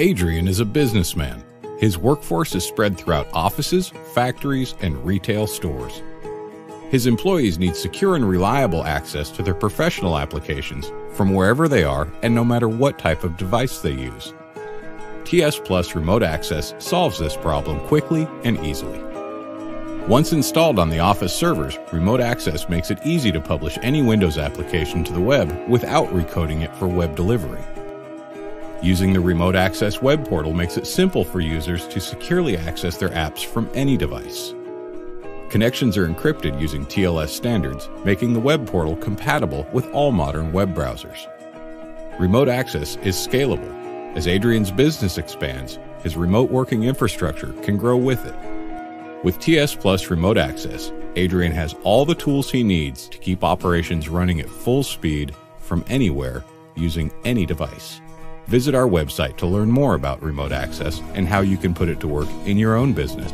Adrian is a businessman. His workforce is spread throughout offices, factories, and retail stores. His employees need secure and reliable access to their professional applications from wherever they are and no matter what type of device they use. TSplus Remote Access solves this problem quickly and easily. Once installed on the Office servers, Remote Access makes it easy to publish any Windows application to the web without recoding it for web delivery. Using the Remote Access web portal makes it simple for users to securely access their apps from any device. Connections are encrypted using TLS standards, making the web portal compatible with all modern web browsers. Remote access is scalable. As Adrian's business expands, his remote working infrastructure can grow with it. With TSplus Remote Access, Adrian has all the tools he needs to keep operations running at full speed from anywhere using any device. Visit our website to learn more about remote access and how you can put it to work in your own business.